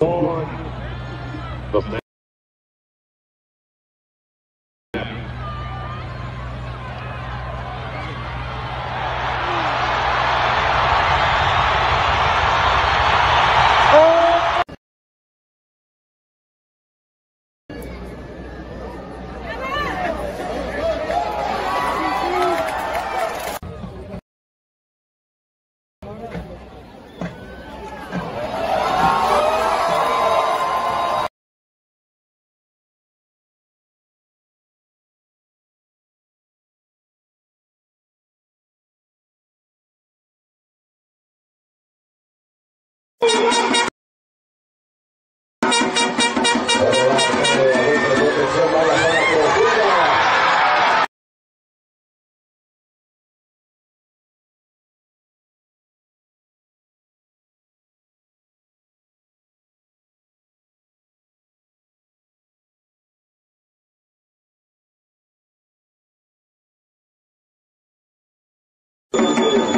Lord 哎呀！